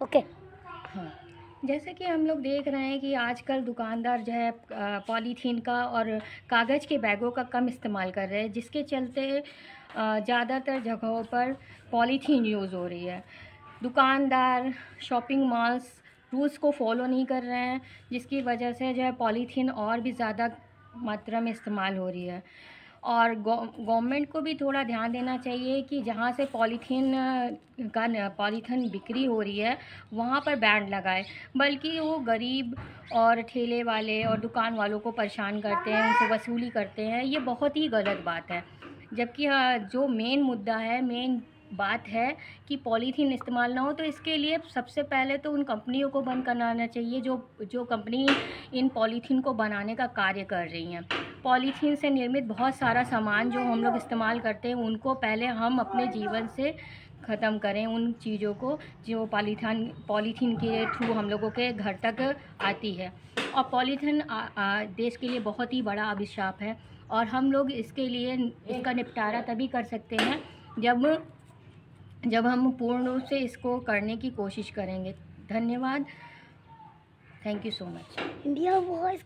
Okay. हाँ। जैसे कि हम लोग देख रहे हैं कि आजकल दुकानदार जो है पॉलीथीन का और कागज़ के बैगों का कम इस्तेमाल कर रहे हैं, जिसके चलते ज़्यादातर जगहों पर पॉलीथीन यूज़ हो रही है। दुकानदार, शॉपिंग मॉल्स रूल्स को फॉलो नहीं कर रहे हैं, जिसकी वजह से जो है, पॉलीथीन और भी ज़्यादा मात्रा में इस्तेमाल हो रही है। और गवर्नमेंट को भी थोड़ा ध्यान देना चाहिए कि जहाँ से पॉलीथीन का पॉलीथीन बिक्री हो रही है, वहाँ पर बैन लगाए। बल्कि वो गरीब और ठेले वाले और दुकान वालों को परेशान करते हैं, उनसे वसूली करते हैं, ये बहुत ही गलत बात है। जबकि जो मेन मुद्दा है, मेन बात है कि पॉलीथीन इस्तेमाल ना हो तो इसके लिए सबसे पहले तो उन कंपनियों को बंद कराना चाहिए, जो जो कंपनी इन पॉलीथीन को बनाने का कार्य कर रही हैं। पॉलीथीन से निर्मित बहुत सारा सामान जो हम लोग इस्तेमाल करते हैं, उनको पहले हम अपने जीवन से ख़त्म करें उन चीज़ों को जो पॉलीथीन पॉलीथीन के थ्रू हम लोगों के घर तक आती है। और पॉलीथीन देश के लिए बहुत ही बड़ा अभिशाप है और हम लोग इसके लिए इसका निपटारा तभी कर सकते हैं जब जब हम पूर्ण रूप से इसको करने की कोशिश करेंगे। धन्यवाद। Thank you so much India voice